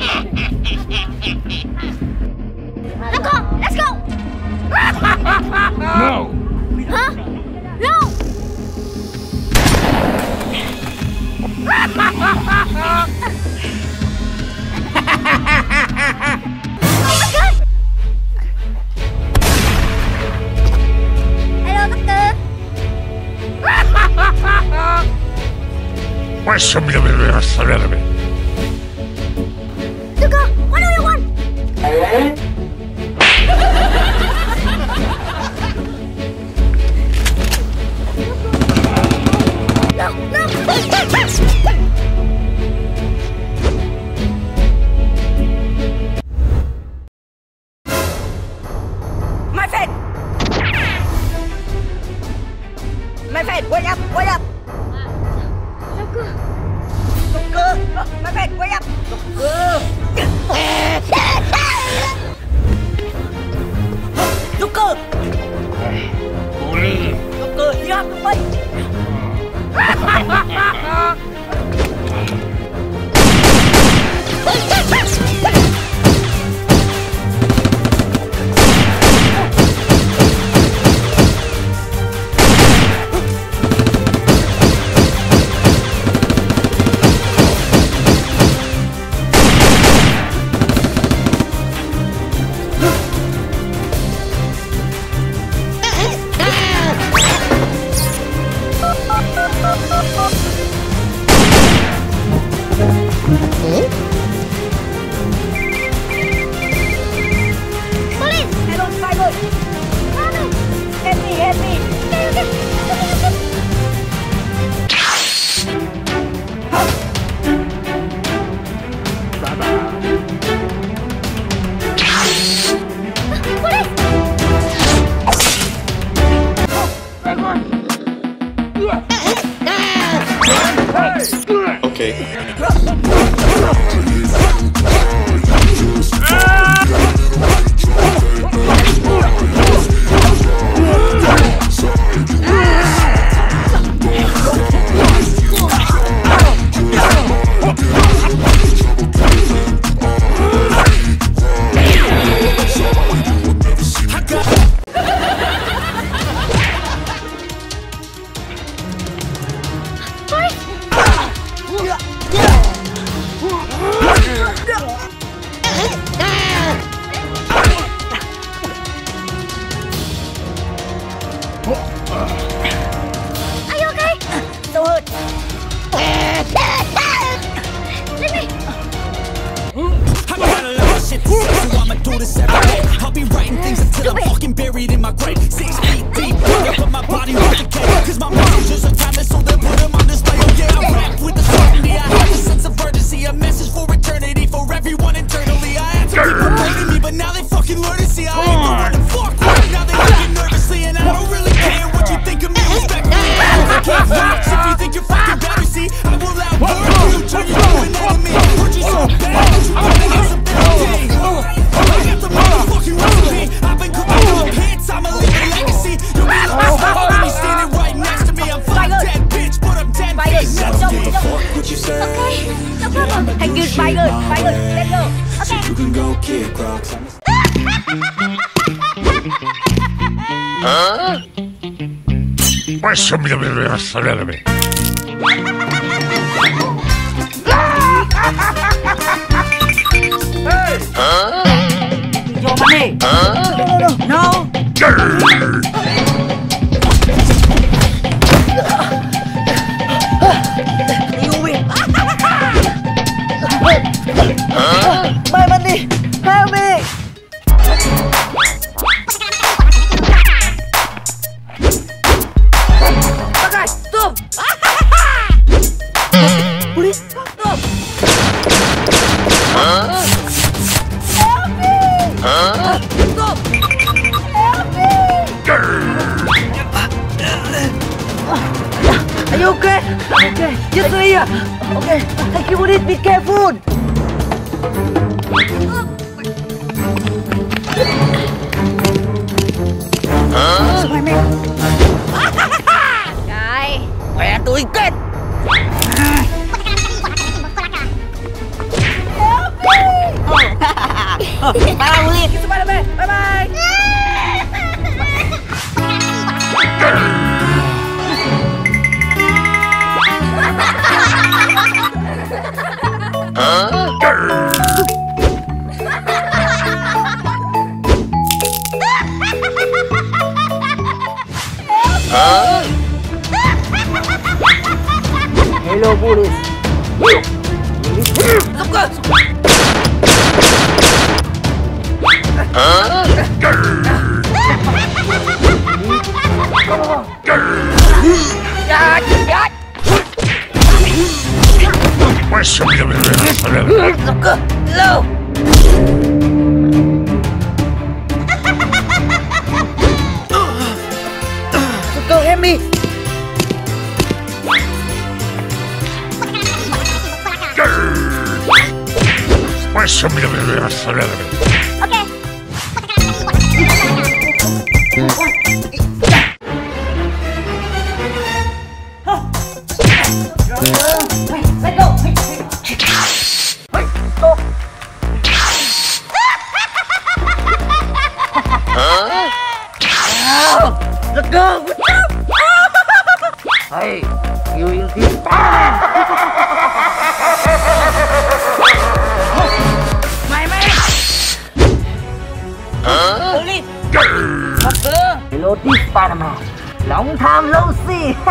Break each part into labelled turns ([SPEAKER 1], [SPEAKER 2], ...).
[SPEAKER 1] Let's go! Let's go!
[SPEAKER 2] no!
[SPEAKER 1] Huh? No! oh Hello, Doctor!
[SPEAKER 3] Where's some of the
[SPEAKER 4] Tiger! 101!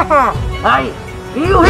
[SPEAKER 4] See. hey, you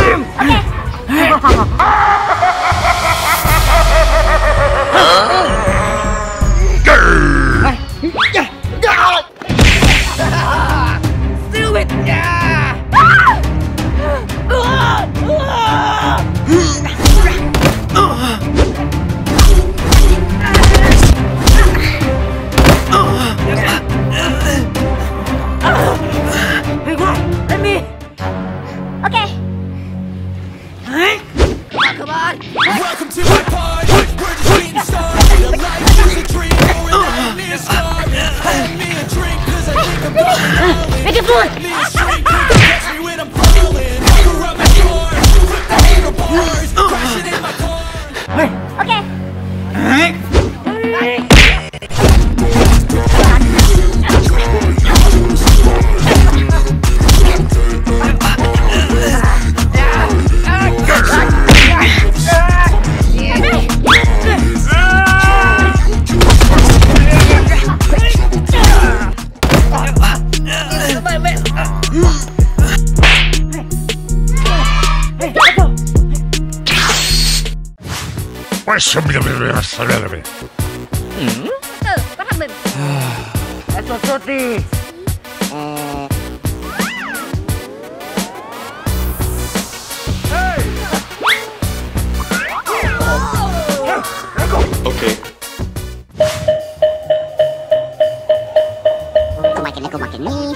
[SPEAKER 4] Hey,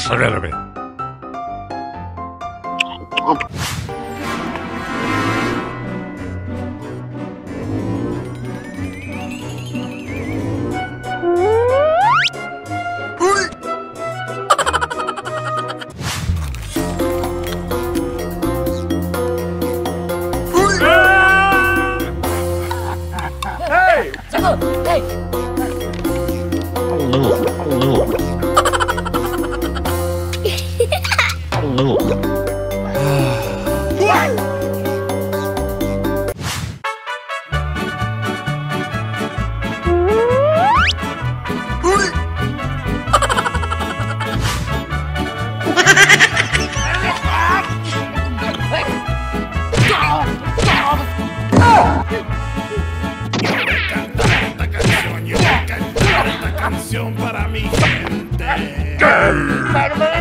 [SPEAKER 1] Yes.
[SPEAKER 2] Spider-Man!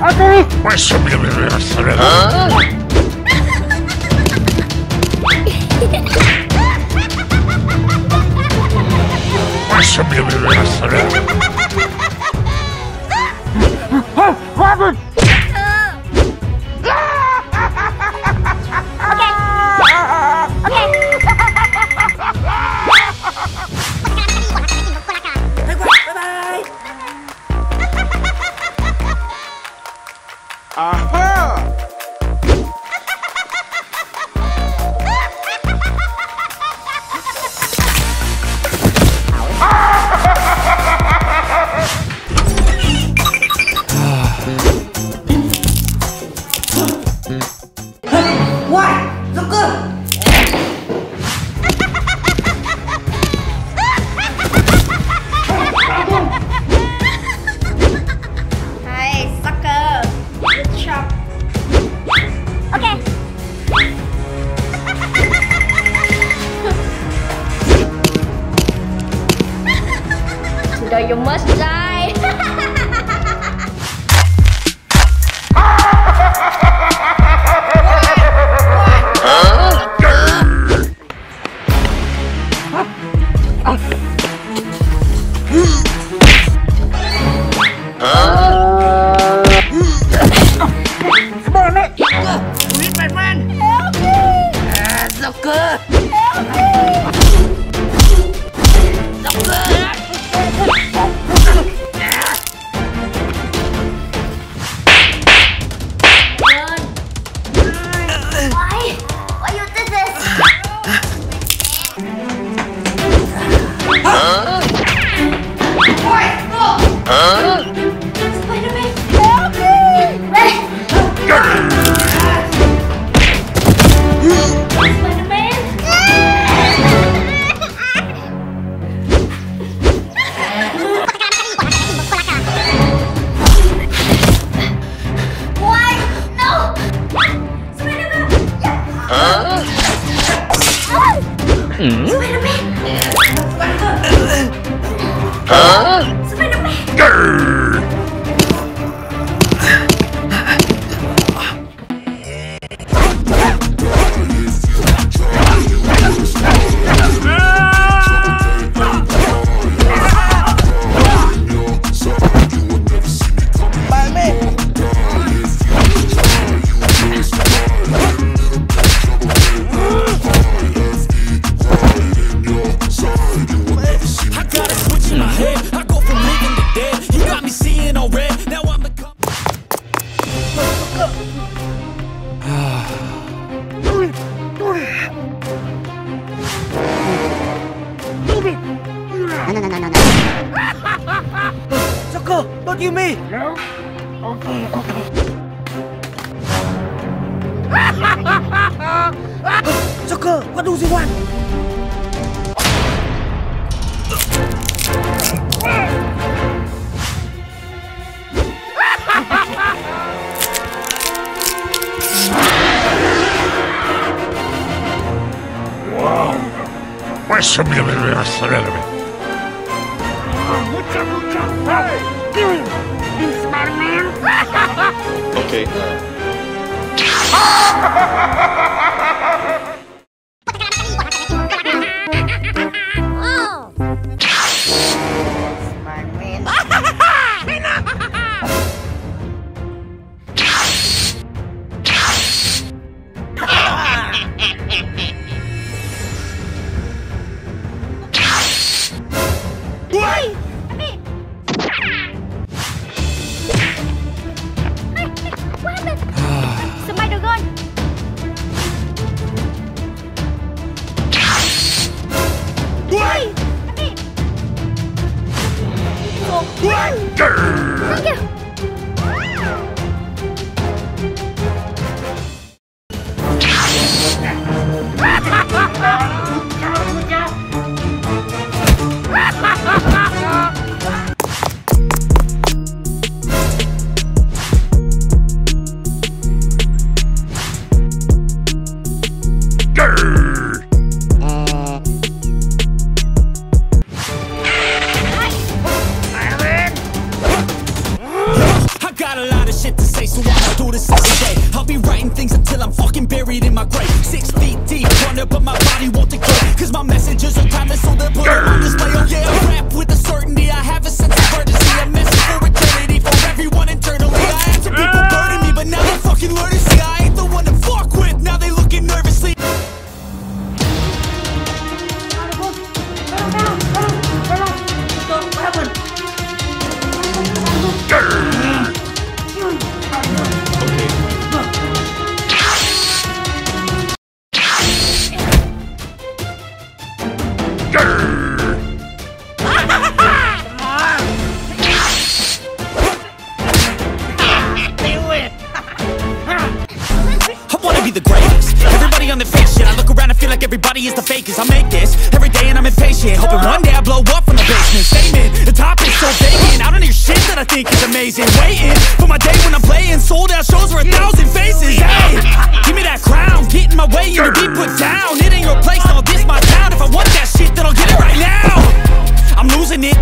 [SPEAKER 4] Okay.
[SPEAKER 5] Pues
[SPEAKER 3] mi cerebro. Pues mi cerebro. Robert!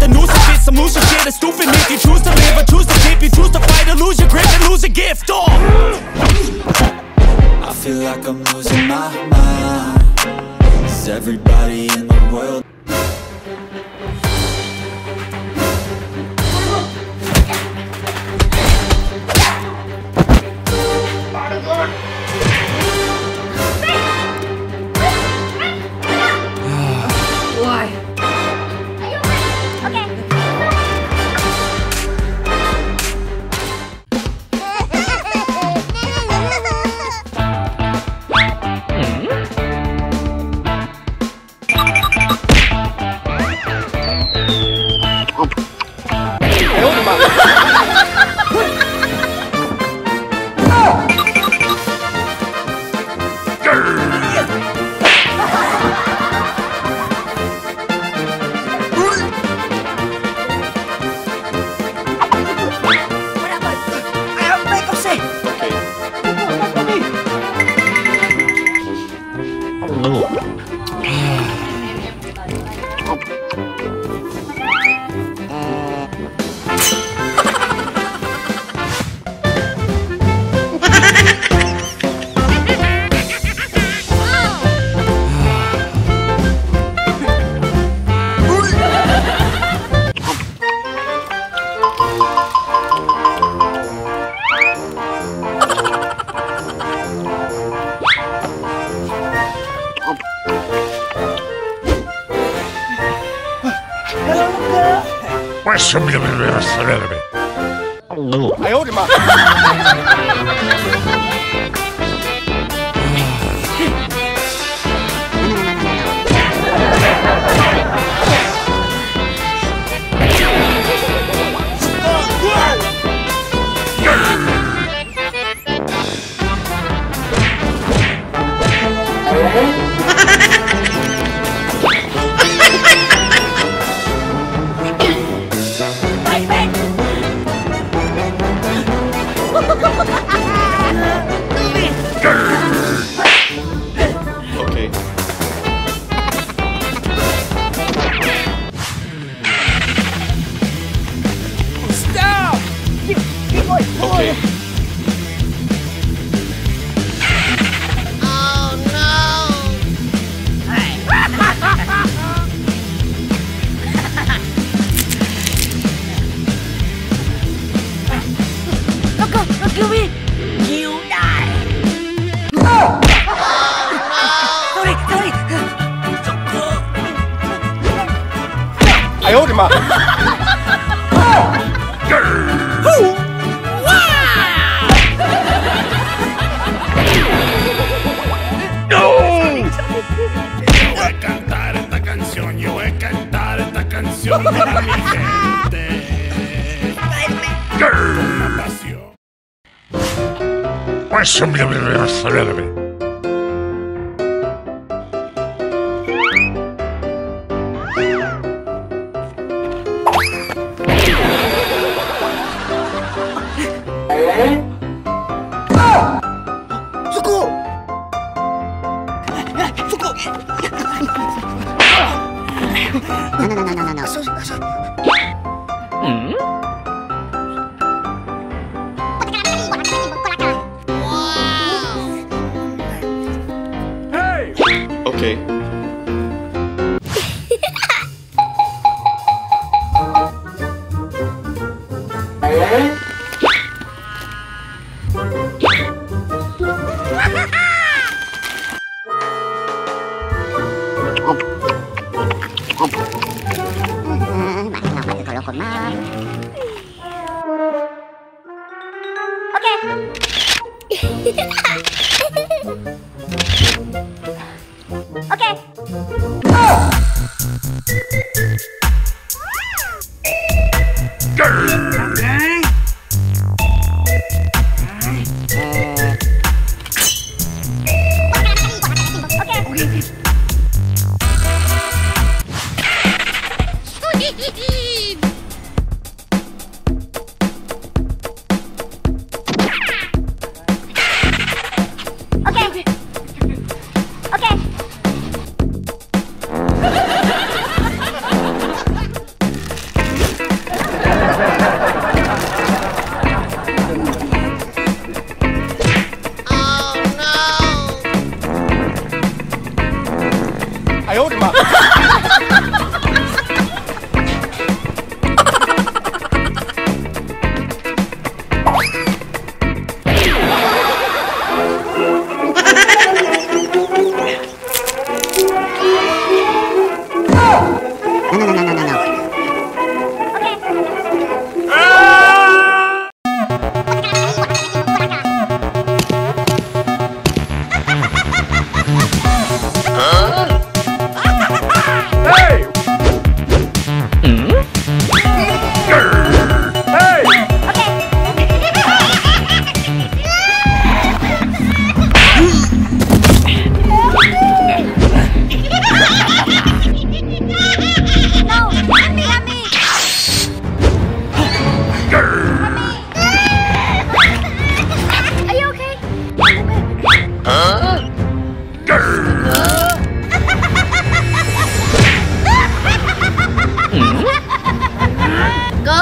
[SPEAKER 3] the news and shit, some loose shit is stupid myth. you choose to live or choose to dip, you choose to fight or lose your grip and lose a gift, oh!
[SPEAKER 6] I feel like I'm losing my mind Is everybody in the world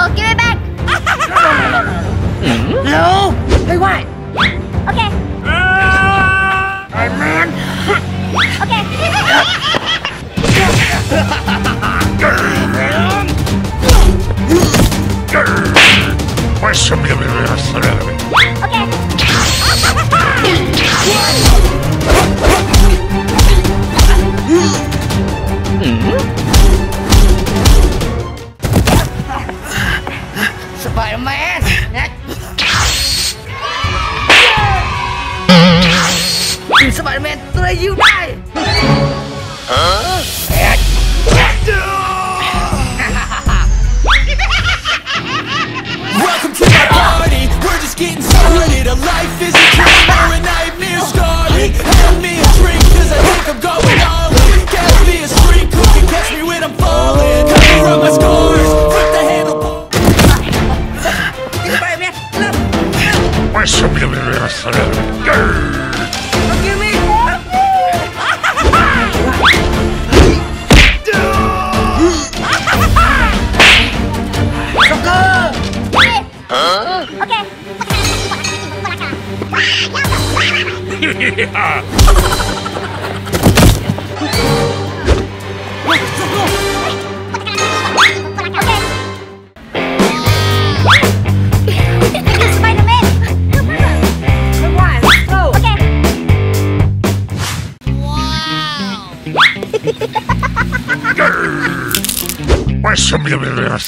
[SPEAKER 1] I'll give it back. Mm-hmm.
[SPEAKER 4] no. Hey, what?
[SPEAKER 1] Okay.
[SPEAKER 4] Hey, man.
[SPEAKER 1] okay. Okay.
[SPEAKER 4] Spider-Man tôi đây you die.
[SPEAKER 3] Welcome to my party, we're just getting started. A life is a dream or a nightmare started. Hand me a drink cause I think I'm going all in. Catch me a street who can catch me when I'm falling. Cover up my scars, flip the handlebar.
[SPEAKER 4] Spider-Man look. Look at Come on let's go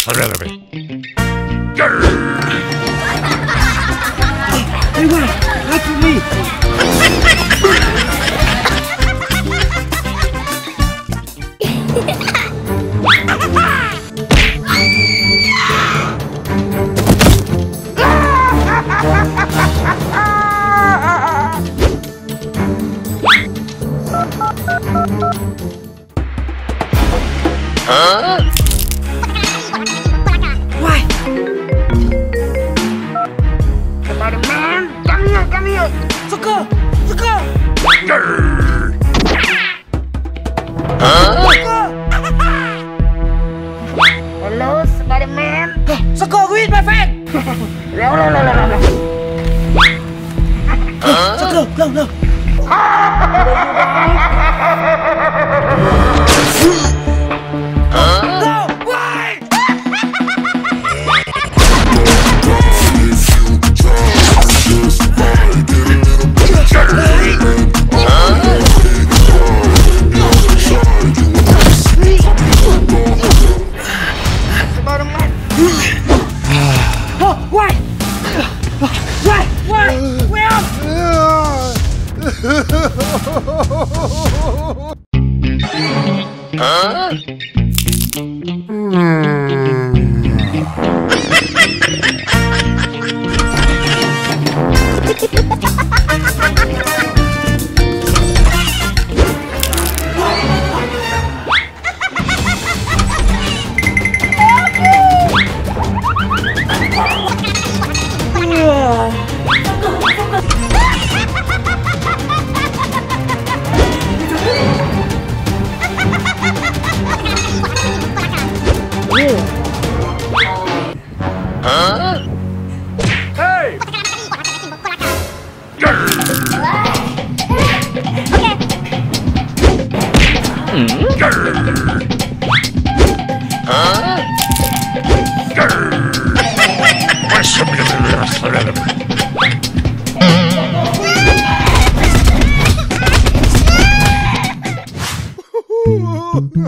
[SPEAKER 4] Hello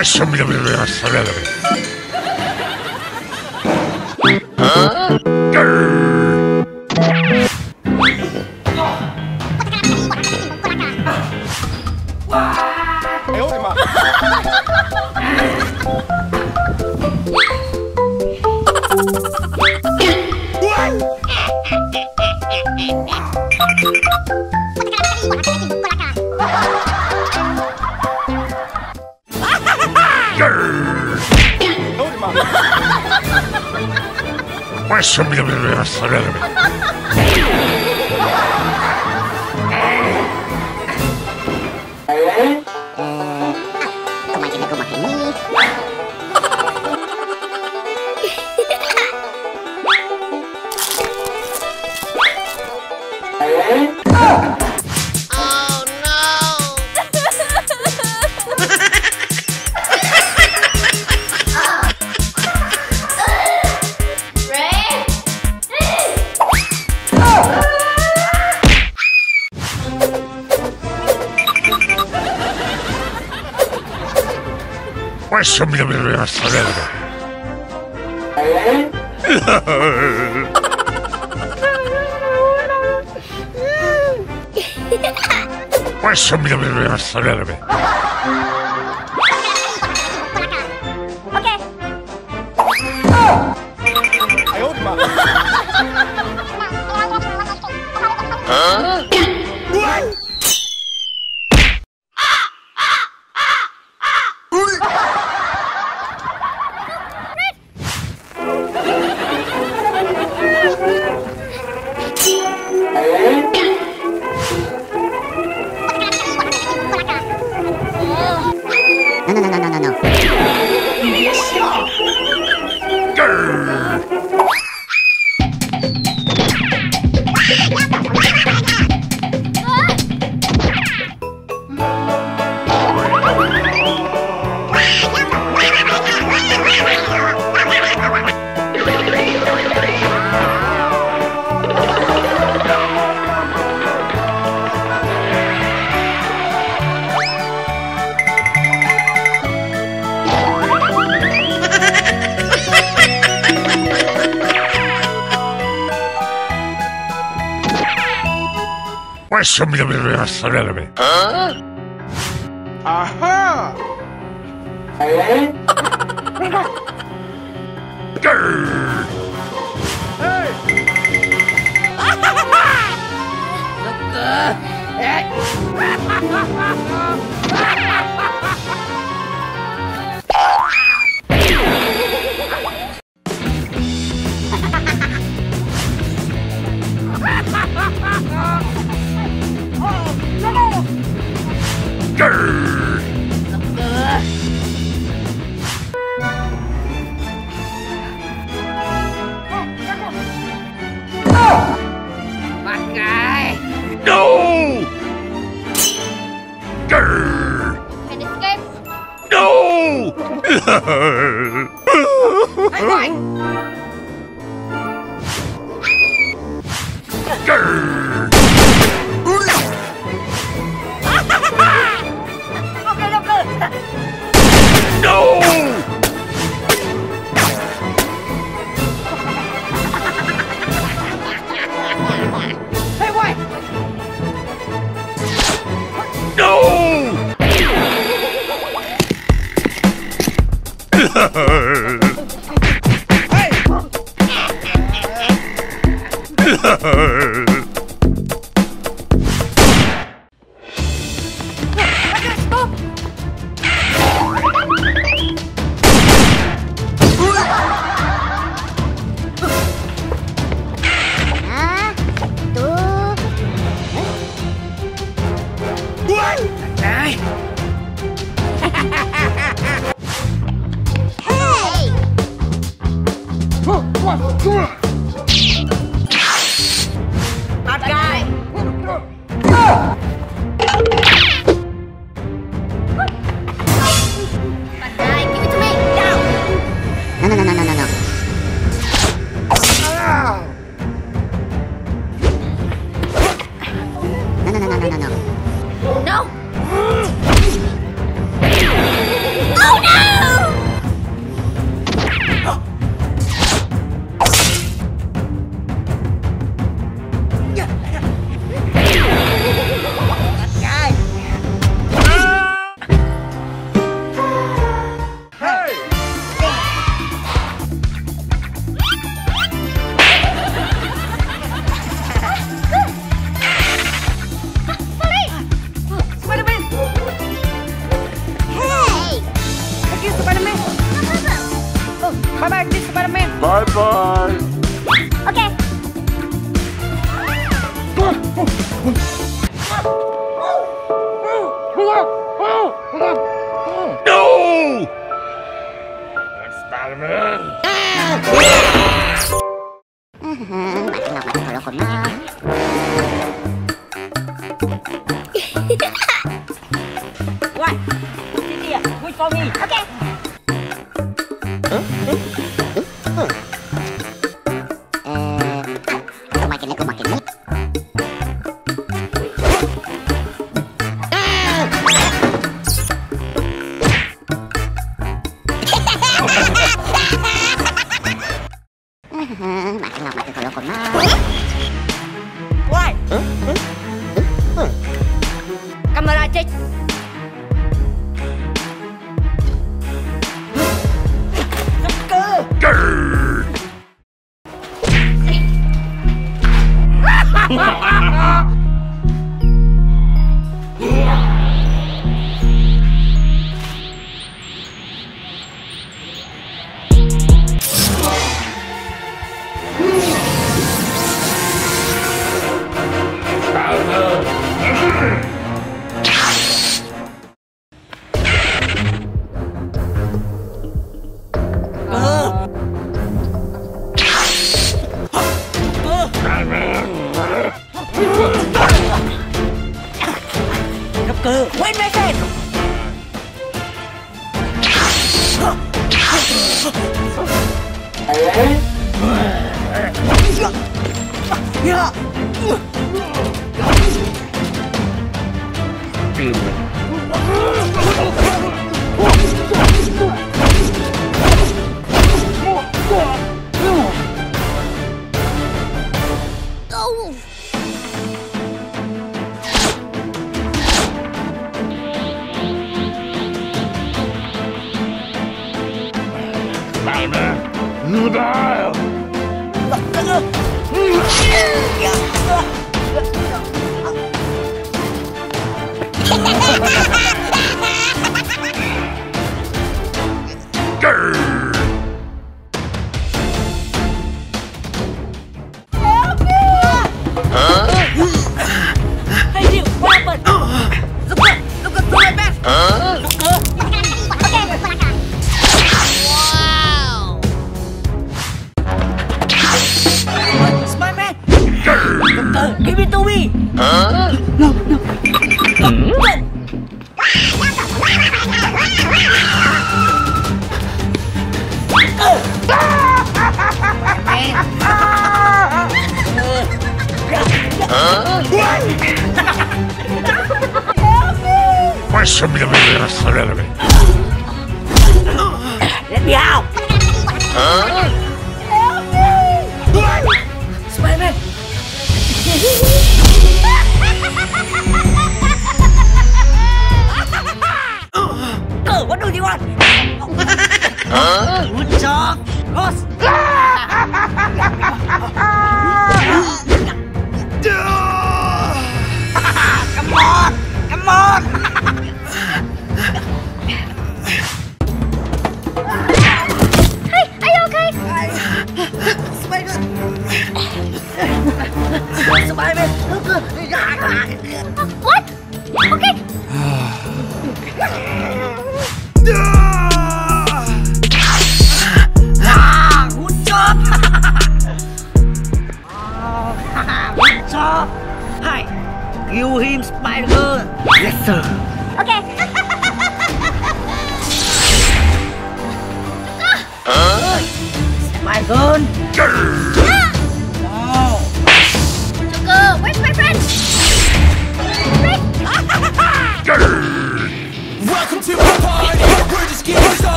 [SPEAKER 4] 哎
[SPEAKER 7] 哈 哈
[SPEAKER 4] ¿Ah?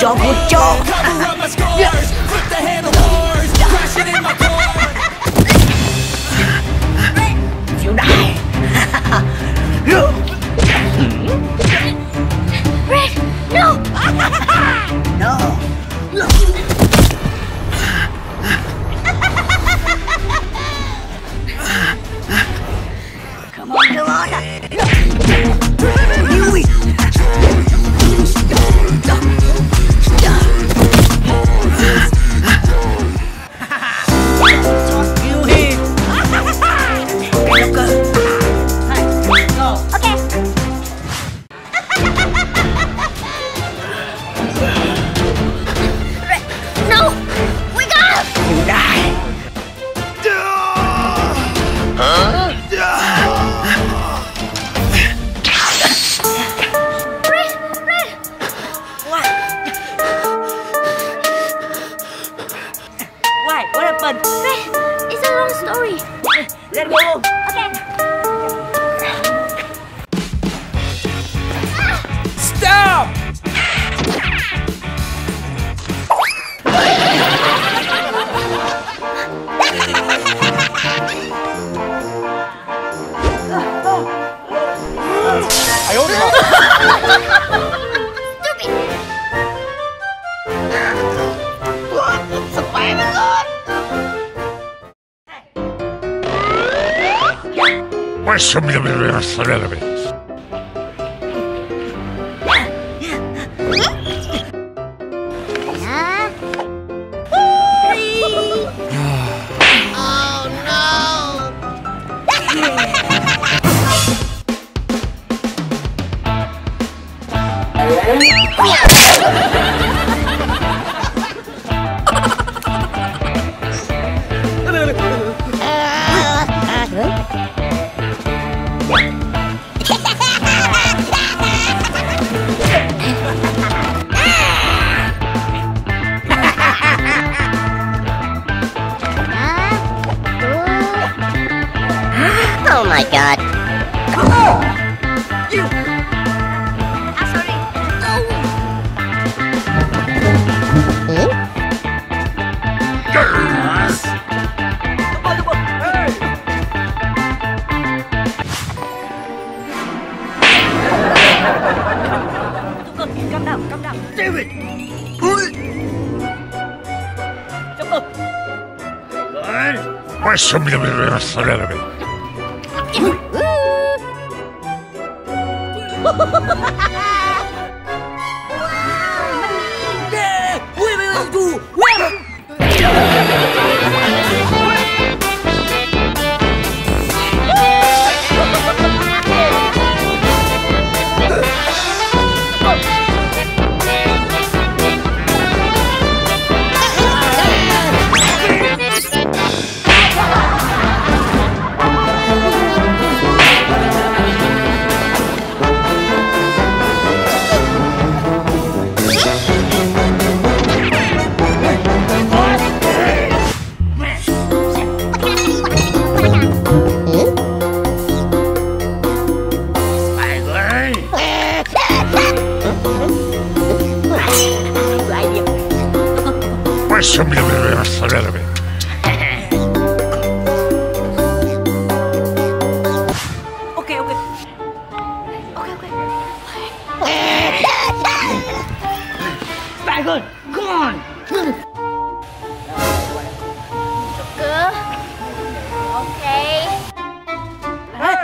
[SPEAKER 4] Job, good job.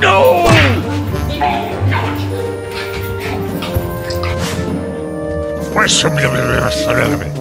[SPEAKER 7] No! Where's
[SPEAKER 8] some of the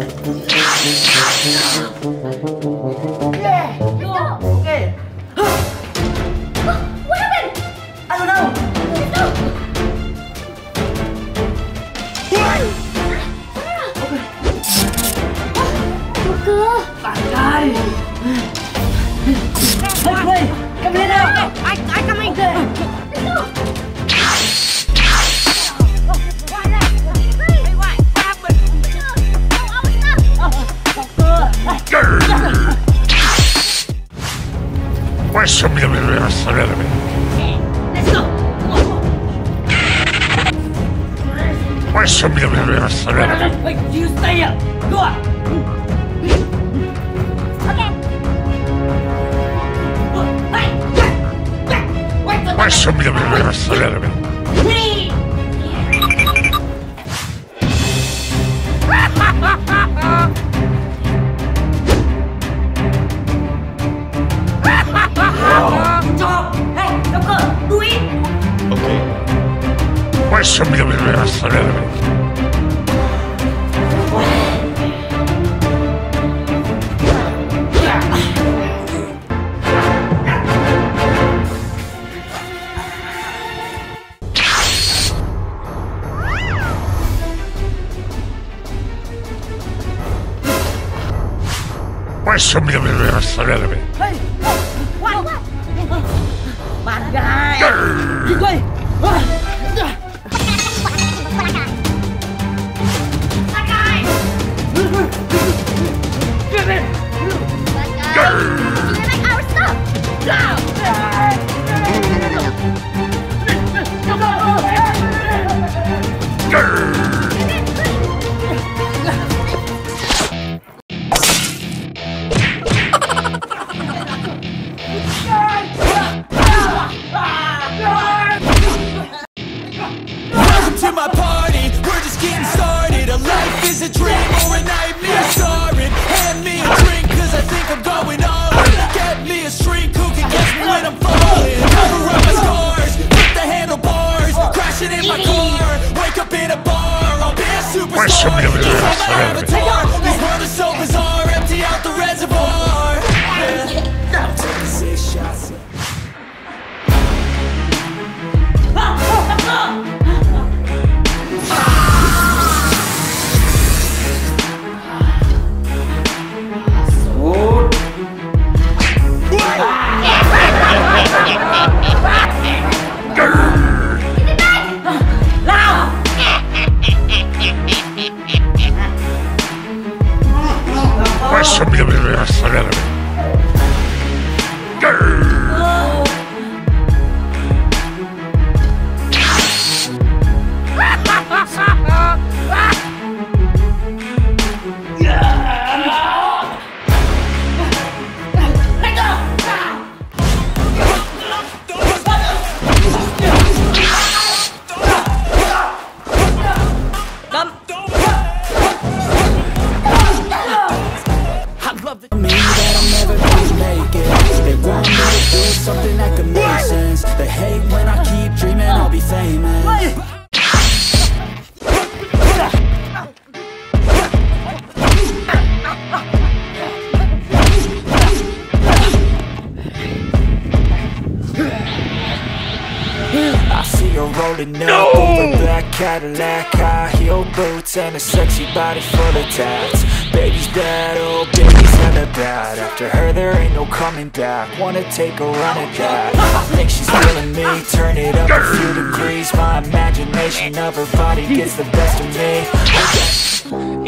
[SPEAKER 3] Dios mío, boots and a sexy body full of tats. Baby's bad, oh baby's hella bad. After her there ain't no coming back. Wanna take a run at that. I think she's feeling me? Turn it up a few degrees. My imagination of her body gets the best of me.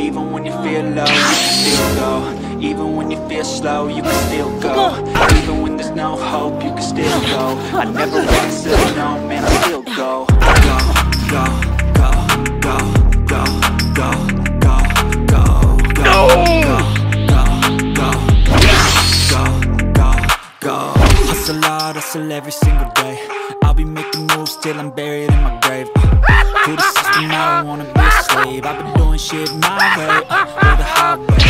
[SPEAKER 3] Even when you feel low, you can still go. Even when you feel slow, you can still go. Even when there's no hope, you can still go. I never wanna say no, man, I still go, go, go, go, go, hustle every single day. I'll be making moves till I'm buried in my grave. To the system, I don't wanna be a slave. I've been doing shit my way, uh, the highway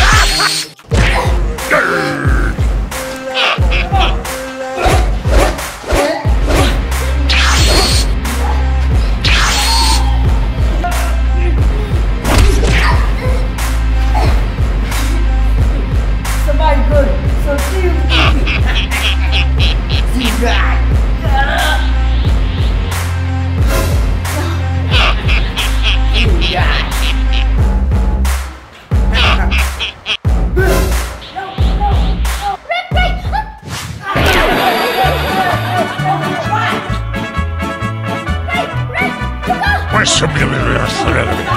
[SPEAKER 3] Questo mi aveva la.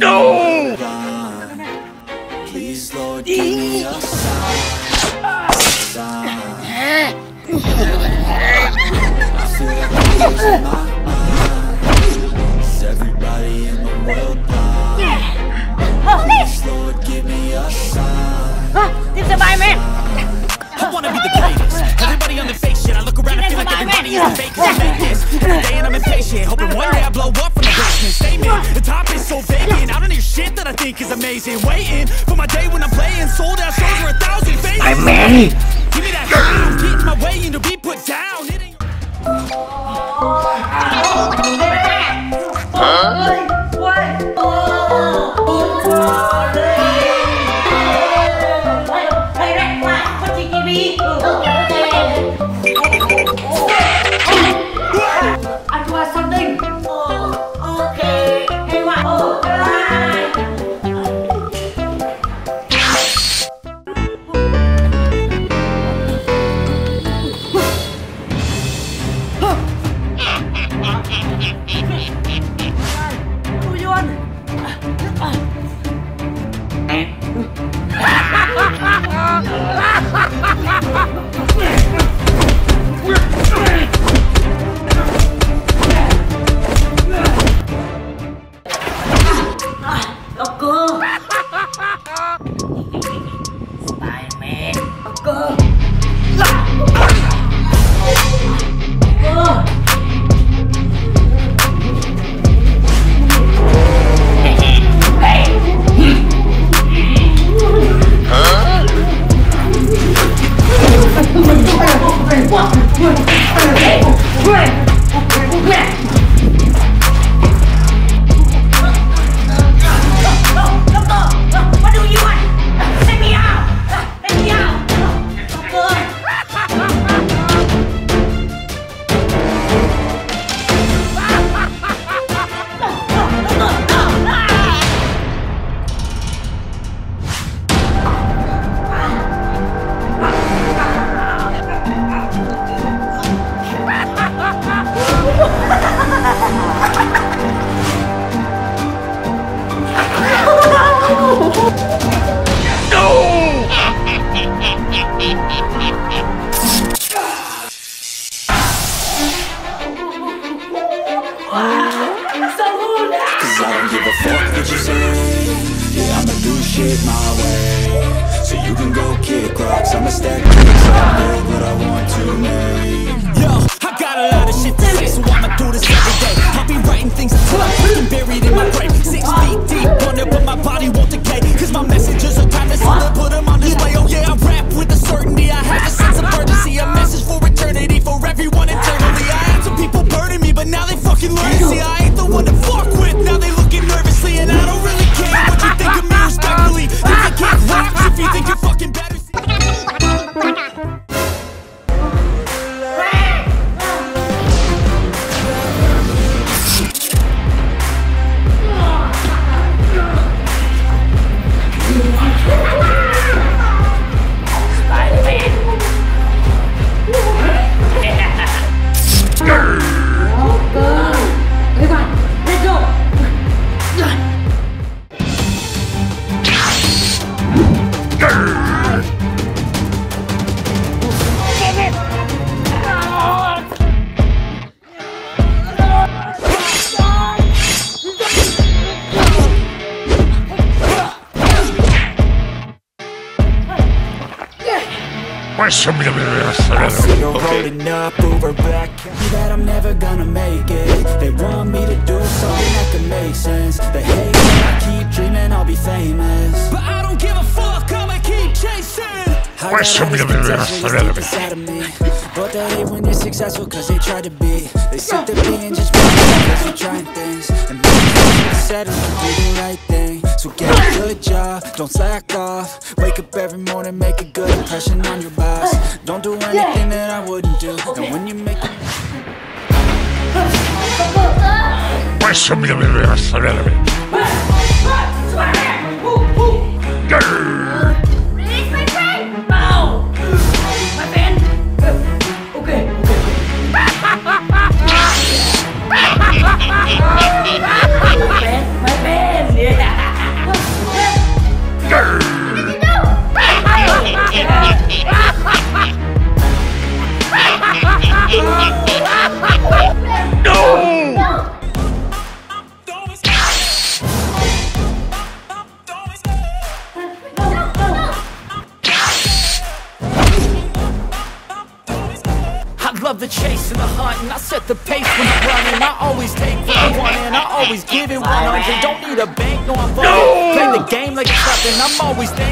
[SPEAKER 3] No!
[SPEAKER 9] days and waiting for my day when I'm playing sold out shows for a thousand faces.
[SPEAKER 4] I'm
[SPEAKER 3] married. Always thankful